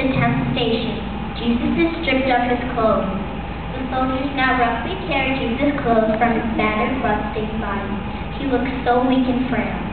The tenth station. Jesus is stripped of his clothes. The soldiers now roughly tear Jesus' clothes from his battered, bloodstained body. He looks so weak and frail.